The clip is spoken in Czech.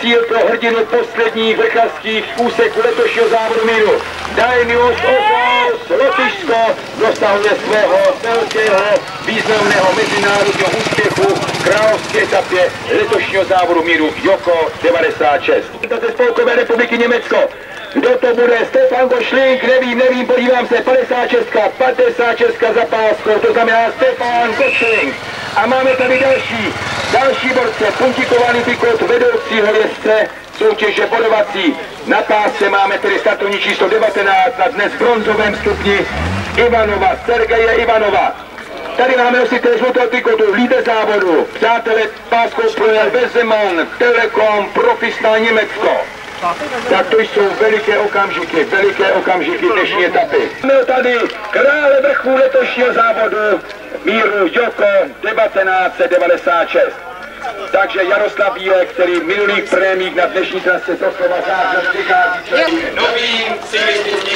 cíl pro hrdinu posledních vrcharských úseků letošního závodu míru. Dainius Opos, Lotyšsko, dosahuje svého velkého významného mezinárodního úspěchu v královské etapě letošního závodu míru Joko 96. Ze Spolkové republiky Německo. Kdo to bude? Stefan Gošlink, nevím, nevím, podívám se, 56, 56 za páskou, to znamená Stefan Gošlink. A máme tady další, další borce, puntikovaný pikot vedoucího jezdce soutěže bodovací. Na pásce máme tedy startovní číslo 19 na dnes bronzovém stupni Ivanova, Sergeje Ivanova. Tady máme nositel žlutého trikotu, lídr závodu, přátelé páskou projel Vezeman, Telekom, Profisná Německo. Tak to jsou veliké okamžiky, veliké okamžiky dnešní etapy. Máme tady krále vrchu letošního závodu míru Joko 1996. Takže Jaroslav Bílek, který v minulých prémích na dnešní trase z Oslova zářil přichází novým cyklistickým